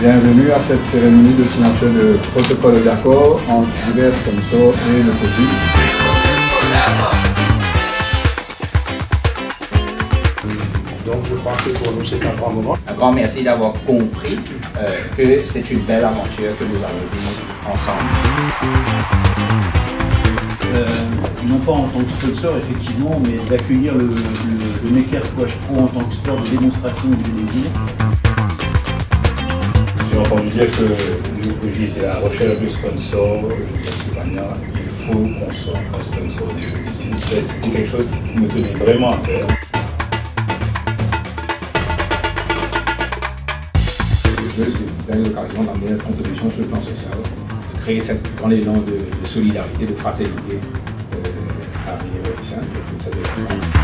Bienvenue à cette cérémonie de signature de protocole d'accord entre divers sponsors et le COSI. Donc je crois que pour nous c'est un grand moment. Un grand merci d'avoir compris euh, que c'est une belle aventure que nous allons vivre ensemble. Euh, non pas en tant que sponsor effectivement, mais d'accueillir le, le, le Necker Squash Pro en tant que sport de démonstration du désir. J'ai entendu dire que l'UPJ était à la recherche de sponsors Pennsylvania. Il faut qu'on soit un sponsor de l'usine. C'était quelque chose qui me tenait vraiment à cœur. Le jeu, c'est une belle occasion d'amener une contribution sur le plan social, de créer cette grand élan de, de solidarité, de fraternité euh, cette époque.